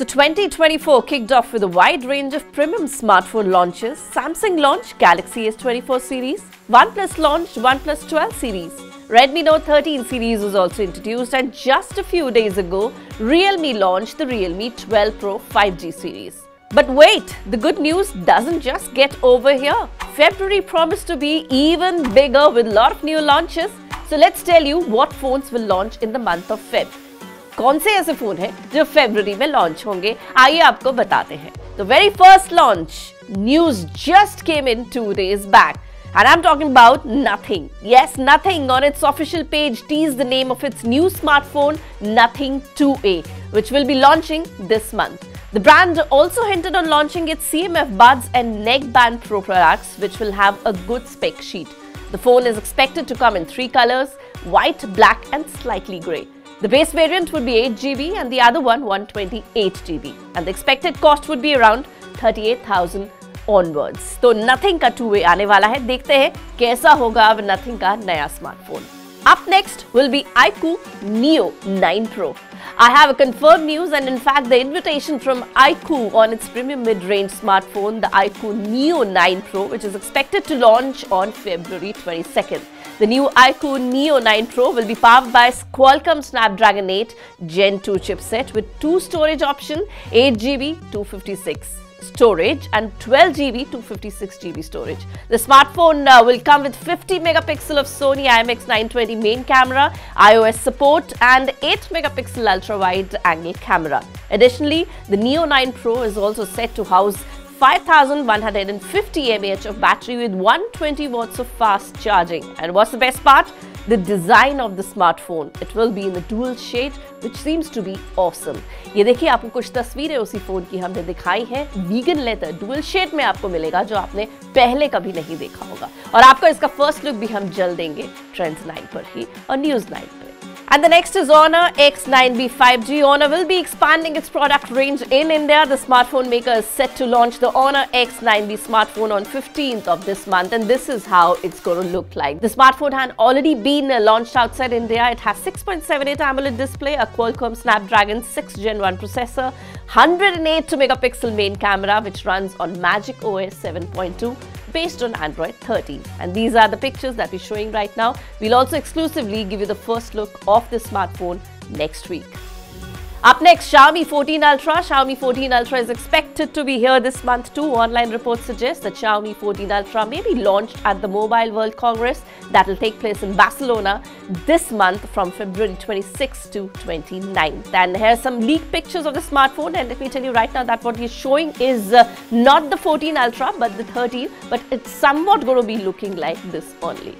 So 2024 kicked off with a wide range of premium smartphone launches. Samsung launched Galaxy S24 series, OnePlus launched OnePlus 12 series. Redmi Note 13 series was also introduced and just a few days ago, Realme launched the Realme 12 Pro 5G series. But wait, the good news doesn't just get over here. February promised to be even bigger with a lot of new launches. So let's tell you what phones will launch in the month of Feb. कौन से ऐसे phone हैं जो फरवरी में launch होंगे आइए आपको बताते हैं the very first launch news just came in two days back And I'm talking about Nothing. Yes, Nothing on its official page teased the name of its new smartphone, Nothing 2A, which will be launching this month. The brand also hinted on launching its CMF buds and neckband pro products, which will have a good spec sheet. The phone is expected to come in three colors, white, black and slightly grey. The base variant would be 8GB and the other one 128GB. And the expected cost would be around 38,000 onwards. So, nothing ka 2a aane wala hai. Dekhte hai, kaisa hoga ab nothing ka naya smartphone. Up next will be iQOO Neo 9 Pro. I have a confirmed news and in fact the invitation from iQOO on its premium mid-range smartphone, the iQOO Neo 9 Pro, which is expected to launch on February 22nd. The new iQOO Neo 9 Pro will be powered by Qualcomm Snapdragon 8 Gen 2 chipset with two storage options, 8GB, 256 storage and 12 GB to 56 GB storage. The smartphone uh, will come with 50 megapixel of Sony IMX920 main camera, OIS support and 8 megapixel ultra wide angle camera. Additionally, the Neo 9 Pro is also set to house 5150 mAh of battery with 120 watts of fast charging. And what's the best part? The design of the smartphone. It will be in the dual shade, which seems to be awesome. ये देखिए, आपको कुछ तस्वीरें उसी phone की हमने दिखाई है वीगन लेदर डुअल शेड में आपको मिलेगा, जो आपने पहले कभी नहीं देखा होगा और आपको इसका फ़र्स्ट लुक भी हम जल्द देंगे ट्रेंड्स 9 पर ही, और न्यूज़ 9 पर And the next is Honor X9B 5G. Honor will be expanding its product range in India. The smartphone maker is set to launch the Honor X9B smartphone on 15th of this month and this is how it's going to look like. The smartphone had already been uh, launched outside India. It has 6.78 AMOLED display, a Qualcomm Snapdragon 6 Gen 1 processor, 108 megapixel main camera which runs on Magic OS 7.2 based on Android 13. And these are the pictures that we're showing right now. We'll also exclusively give you the first look of this smartphone next week. Up next, Xiaomi 14 Ultra. Xiaomi 14 Ultra is expected to be here this month too. Online reports suggest that Xiaomi 14 Ultra may be launched at the Mobile World Congress that will take place in Barcelona this month from February 26 to 29th. And here's some leaked pictures of the smartphone and let me tell you right now that what he's showing is uh, not the 14 Ultra but the 13 but it's somewhat going to be looking like this only.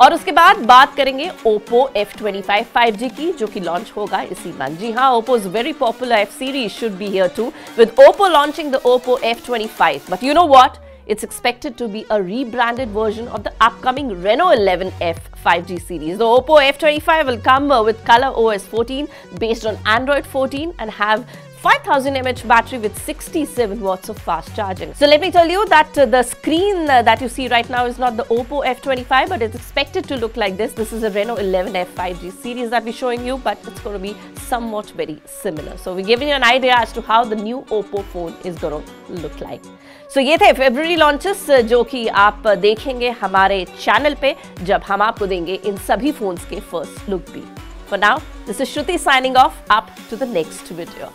और उसके बाद बात करेंगे Oppo F twenty five five G की जो कि launch होगा इसी मंथ जी हाँ Oppo is very popular F series should be here too with Oppo launching the Oppo F twenty five but you know what It's expected to be a rebranded version of the upcoming Renault 11F 5G series. The Oppo F25 will come with color OS 14 based on Android 14 and have 5000 mAh battery with 67 watts of fast charging. So let me tell you that uh, the screen uh, that you see right now is not the Oppo F25 but it's expected to look like this. This is a Reno 11F 5G series that we're showing you but it's going to be somewhat very similar. So we're giving you an idea as to how the new Oppo phone is going to look like. so, ये थे February launches uh, जो कि आप देखेंगे हमारे channel channel जब हम आपको देंगे इन सभी फोन्स के फर्स्ट लुक भी for now, this is Shruti signing off. Up to the next video.